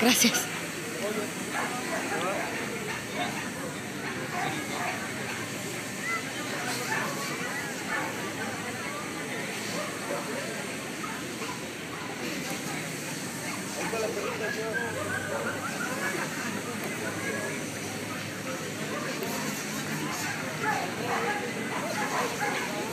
Gracias. Thank you.